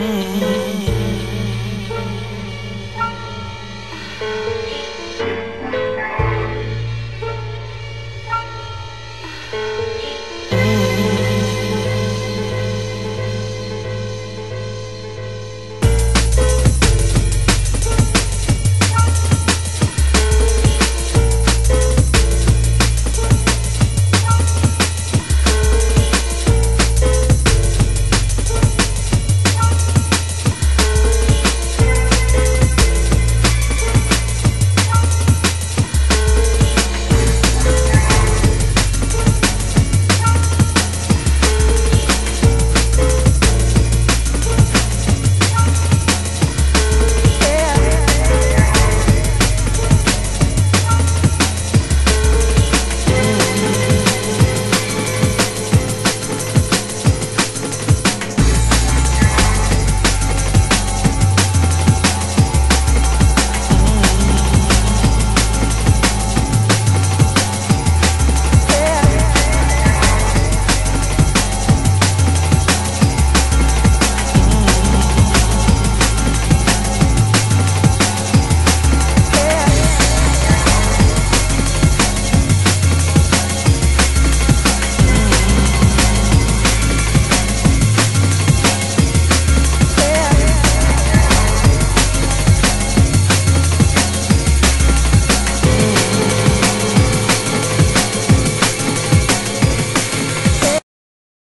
Mm-hmm.